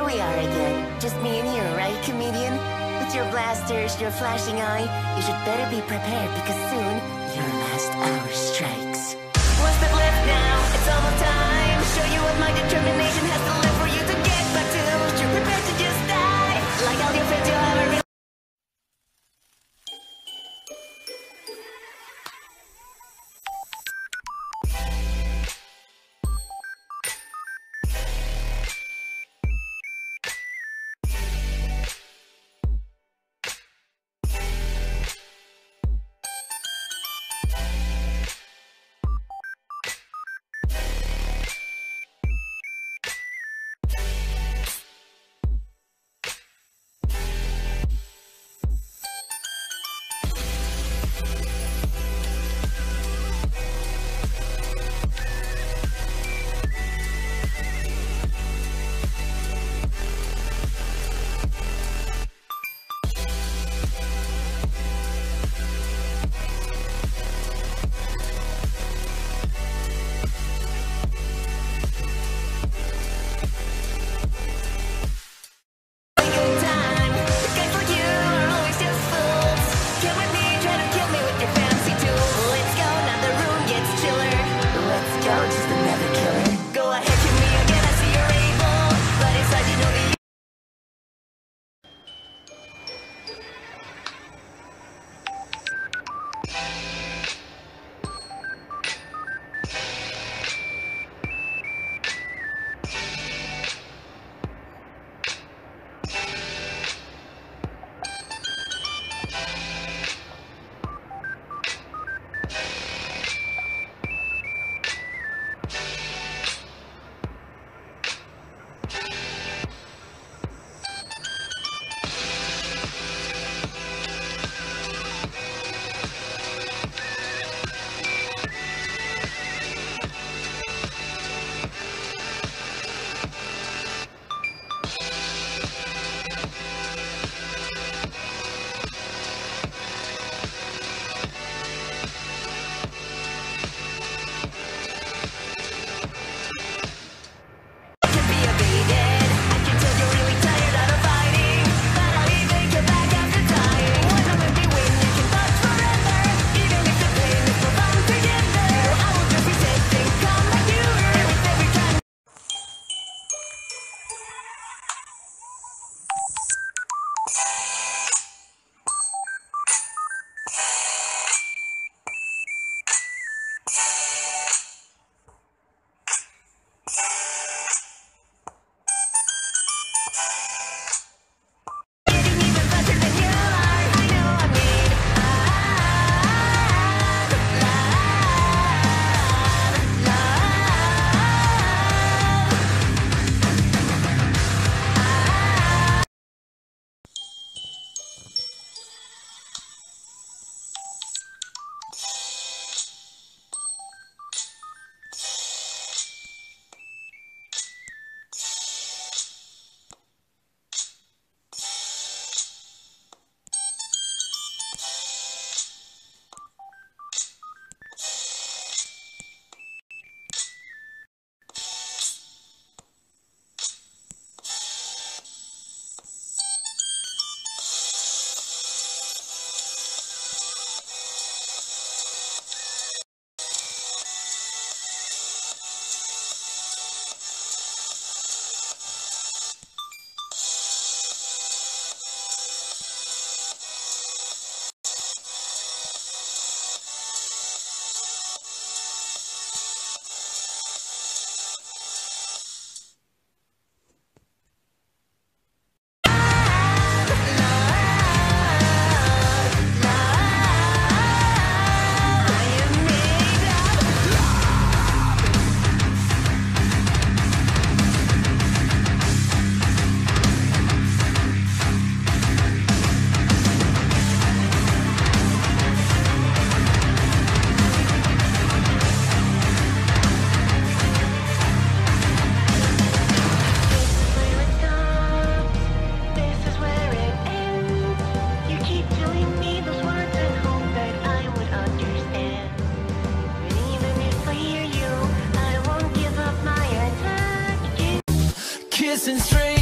Here we are again. Just me and you, right, comedian? With your blasters, your flashing eye, you should better be prepared because soon you're last. innocent straight.